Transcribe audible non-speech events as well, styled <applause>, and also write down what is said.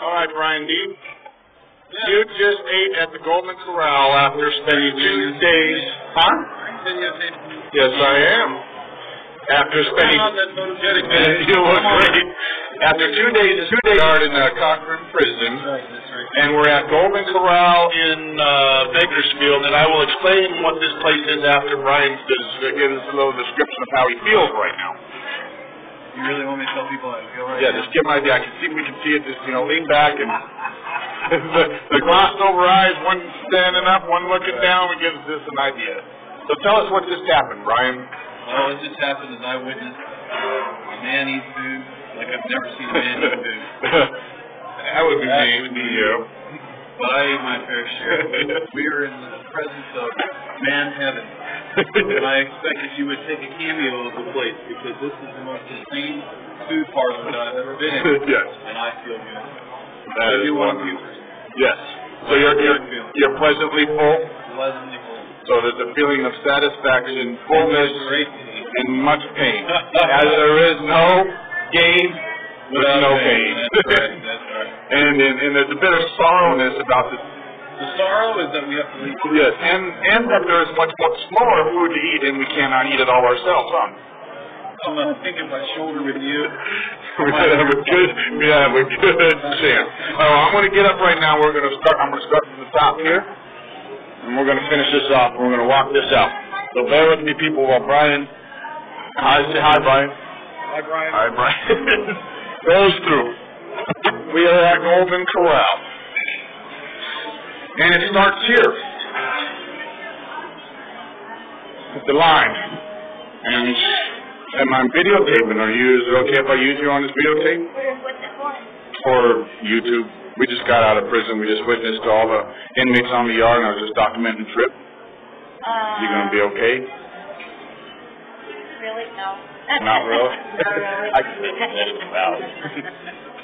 All right, Brian Dean. You just ate at the Golden Corral after spending two days. Huh? Yes, I am. After spending. <laughs> you look great. After two days, two days in uh, Corcoran Prison, and we're at Golden Corral in uh, Bakersfield, and I will explain what this place is after Brian gives, a little description of how he feels right now. You really want me to tell people how to feel right Yeah, now? just give my idea. I can see we can see it. Just you know, lean back and <laughs> the, the glossed over eyes, one standing up, one looking down, it gives us an idea. So tell us what just happened, Brian. Well, what just happened is I witnessed a man eat food like I've never seen a man eat food. <laughs> that would be That me. would be you. But I ate my fair share. we are in the presence of man heaven. And I <laughs> expected you would take a cameo of the place because this is the most insane food parlor that I've ever been in. <laughs> yes, And I feel good. that I is do want to Yes. So you're, you're you're pleasantly full. pleasantly full. So there's a feeling of satisfaction, fullness, Great to eat. and much pain. <laughs> As there is no gain, there's no pain. That's right. That's right. and, and and there's a bit of sorrowness about this The sorrow is that we have to leave. Yes, and, and that there's much more smaller food to eat and we cannot eat it all ourselves, huh? I'm uh, thinking my shoulder with you. <laughs> We might have a good, we have a good chance. Oh, I'm gonna get up right now, we're gonna start, I'm gonna start from the top here, and we're gonna finish this off, and we're gonna walk this out. So bear with me, people, while Brian, hi, say hi, Brian. Hi, Brian. Hi, Brian. <laughs> Goes through. We are at Golden Corral. And it starts here. With the line. And, and I'm videotaping. Are you, is it okay if I use you on this videotape? For? Or YouTube? We just got out of prison. We just witnessed all the inmates on the yard and I was just documenting the trip. Uh, You gonna be okay? Really? No. Not really? <laughs> Not really. <laughs> I well. <laughs>